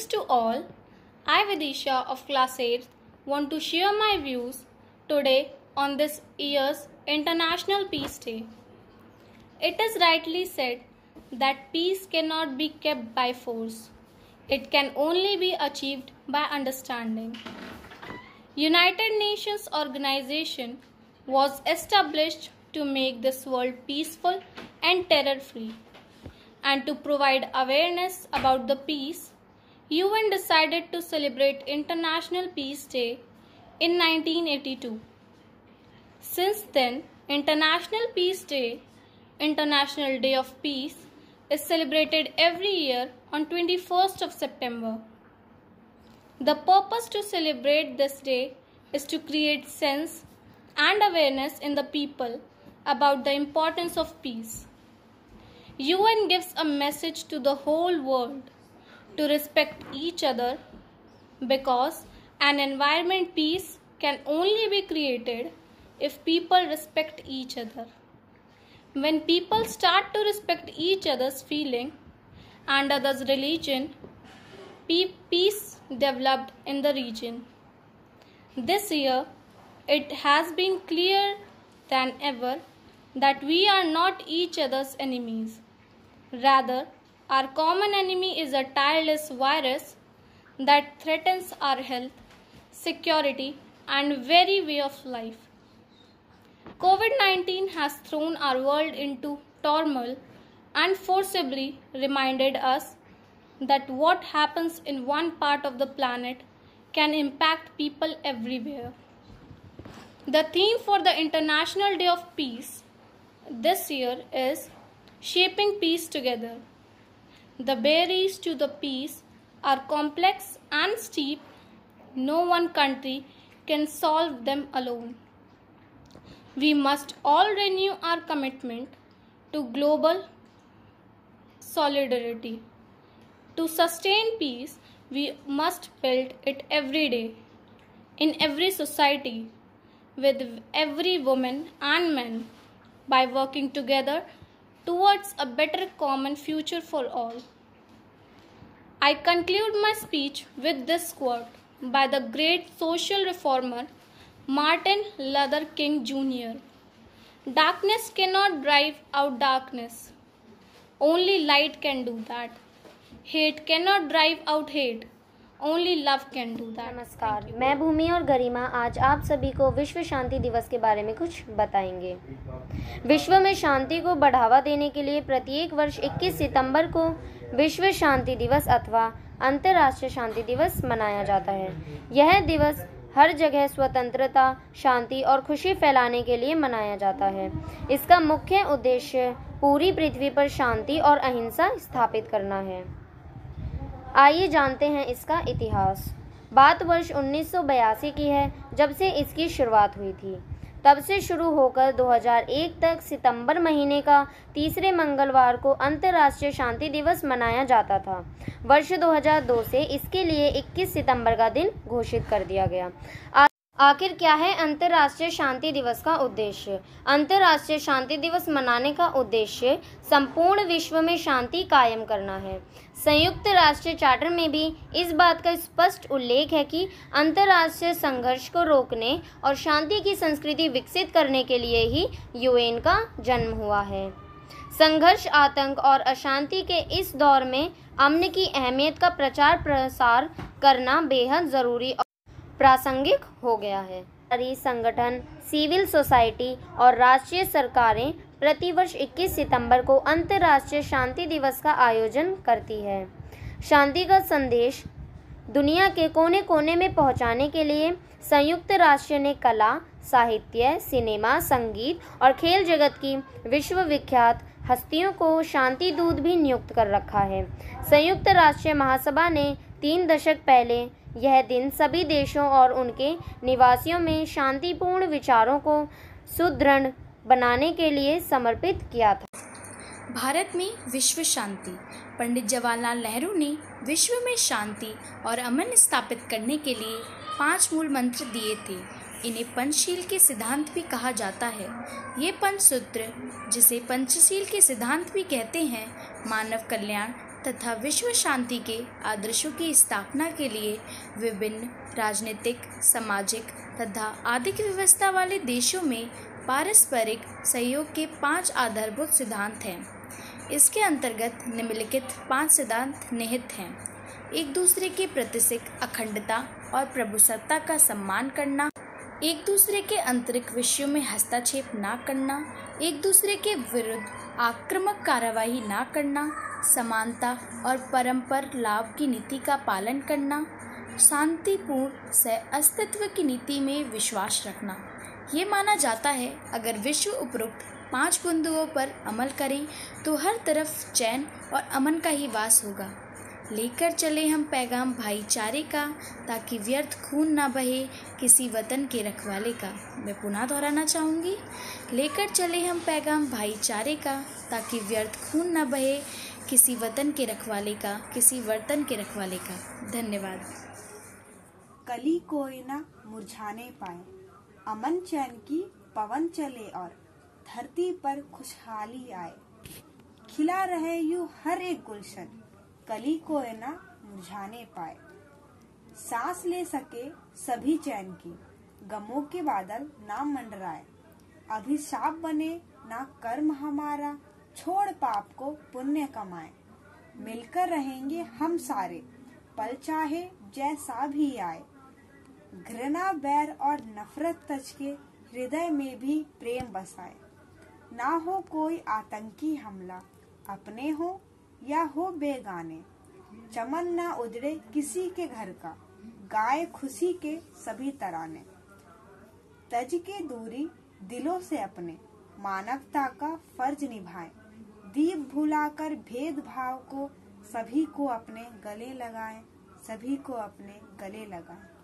Greetings to all. I, Vidisha of Class 8, want to share my views today on this year's International Peace Day. It is rightly said that peace cannot be kept by force. It can only be achieved by understanding. United Nations organization was established to make this world peaceful and terror free and to provide awareness about the peace UN decided to celebrate International Peace Day in 1982. Since then, International Peace Day, International Day of Peace, is celebrated every year on 21st of September. The purpose to celebrate this day is to create sense and awareness in the people about the importance of peace. UN gives a message to the whole world to respect each other because an environment peace can only be created if people respect each other. When people start to respect each other's feeling and others' religion, peace developed in the region. This year, it has been clearer than ever that we are not each other's enemies. Rather, our common enemy is a tireless virus that threatens our health, security, and very way of life. COVID 19 has thrown our world into turmoil and forcibly reminded us that what happens in one part of the planet can impact people everywhere. The theme for the International Day of Peace this year is Shaping Peace Together. The barriers to the peace are complex and steep. No one country can solve them alone. We must all renew our commitment to global solidarity. To sustain peace, we must build it every day, in every society, with every woman and man, by working together towards a better common future for all. I conclude my speech with this quote by the great social reformer Martin Luther King Jr. Darkness cannot drive out darkness. Only light can do that. Hate cannot drive out hate. Only love can do that नमस्कार, मैं भूमि और गरिमा आज आप सभी को विश्व शांति दिवस के बारे में कुछ बताएँगे। विश्व में शांति को बढ़ावा देने के लिए प्रत्येक वर्ष 21 सितंबर को विश्व शांति दिवस अथवा अंतर्राष्ट्रीय शांति दिवस मनाया जाता है। यह दिवस हर जगह स्वतंत्रता, शांति और खुशी फैलाने के लिए मनाया जाता है। इसका मुख्य उद्देश्य पूरी पृथ्वी पर शांति और अहिंसा स्थापित करना है। आइए जानते हैं इसका इतिहास। बात वर्ष 1982 की है, जब से इसकी शुरुआत हुई थी। तब से शुरू होकर 2001 तक सितंबर महीने का तीसरे मंगलवार को अंतर्राष्ट्रीय शांति दिवस मनाया जाता था। वर्ष 2002 से इसके लिए 21 सितंबर का दिन घोषित कर दिया गया। आखिर क्या है अंतर्राष्ट्रीय शांति दिवस का उद्देश्य? अंतर्राष्ट्रीय शांति दिवस मनाने का उद्देश्य संपूर्ण विश्व में शांति कायम करना है। संयुक्त राष्ट्र चार्टर में भी इस बात का स्पष्ट उल्लेख है कि अंतर्राष्ट्रीय संघर्ष को रोकने और शांति की संस्कृति विकसित करने के लिए ही यूएन का जन्म हुआ है। संघर्ष, आतंक और अशांति के इस दौर में अमन की अहमियत का प्रचार प्रसार करना बेहद ज़रूरी प्रासंगिक हो गया है। संगठन, सिविल सोसाइटी और राष्ट्रीय सरकारें प्रतिवर्ष 21 सितंबर को अंतर्राष्ट्रीय शांति दिवस का आयोजन करती है। शांति का संदेश दुनिया के कोने कोने में पहुँचाने के लिए संयुक्त राष्ट्र ने कला, साहित्य, सिनेमा, संगीत और खेल जगत की विश्व विख्यात हस्तियों को शांति दूत भी नियुक्त कर रखा है। संयुक्त राष्ट्र महासभा ने तीन दशक पहले यह दिन सभी देशों और उनके निवासियों में शांतिपूर्ण विचारों को सुदृढ़ बनाने के लिए समर्पित किया था। भारत में विश्व शांति। पंडित जवाहरलाल नेहरू ने विश्व में शांति और अमन स्थापित करने के लिए पाँच मूल मंत्र दिए थे। इन्हें पंचशील के सिद्धांत भी कहा जाता है। ये पंच सूत्र जिसे पंचशील के सिद्धांत भी कहते हैं, मानव कल्याण तथा विश्व शांति के आदर्शों की स्थापना के लिए विभिन्न राजनीतिक, सामाजिक तथा आर्थिक व्यवस्था वाले देशों में पारस्परिक सहयोग के पाँच आधारभूत सिद्धांत हैं। इसके अंतर्गत निम्नलिखित पाँच सिद्धांत निहित हैं। एक दूसरे के प्रतिसिक अखंडता और प्रभुसत्ता का सम्मान करना, एक दूसरे के आंतरिक विषयों में हस्तक्षेप न करना, एक दूसरे के विरुद्ध आक्रामक कार्यवाही न करना समानता और परम्पर लाभ की नीति का पालन करना, शांतिपूर्ण से अस्तित्व की नीति में विश्वास रखना। ये माना जाता है, अगर विश्व उपरोक्त पाँच बिंदुओं पर अमल करें तो हर तरफ़ चैन और अमन का ही वास होगा। लेकर चले हम पैगाम भाईचारे का, ताकि व्यर्थ खून ना बहे किसी वतन के रखवाले का। मैं पुनः दोहराना चाहूँगी। लेकर चले हम पैगाम भाईचारे का, ताकि व्यर्थ खून ना बहे किसी वतन के रखवाले का, किसी वर्तन के रखवाले का। धन्यवाद। कली कोई ना मुरझाने पाए। अमन चैन की पवन चले और धरती पर खुशहाली आए। खिला रहे यू हर एक गुलशन। कली को न, मुरझाने पाए। सांस ले सके सभी चैन की, गमों के बादल ना मंडराए। अभी अभिशाप बने ना कर्म हमारा, छोड़ पाप को पुण्य कमाए। मिलकर रहेंगे हम सारे, पल चाहे जैसा भी आए। घृणा, बैर और नफरत तज के हृदय में भी प्रेम बसाए। ना हो कोई आतंकी हमला, अपने हो या हो बेगाने। चमन ना उजड़े किसी के घर का गाय खुशी के सभी तराने। तज के दूरी दिलों से अपने, मानवता का फ़र्ज़ निभाए। दीप भुलाकर भेदभाव को सभी को अपने गले लगाए, सभी को अपने गले लगाए।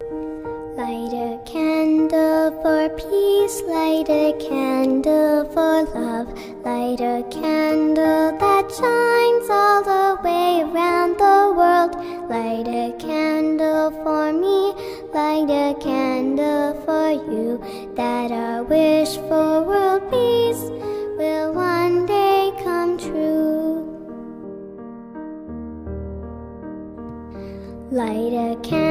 Light a candle for peace, light a candle for love, light a candle that shines all the way around the world. Light a candle for me, light a candle for you, that our wish for world peace will one day come true. Light a candle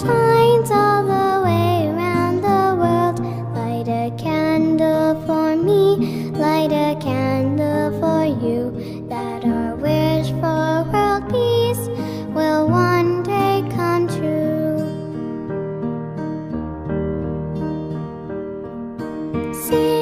shines all the way around the world. Light a candle for me, light a candle for you. That our wish for world peace will one day come true. See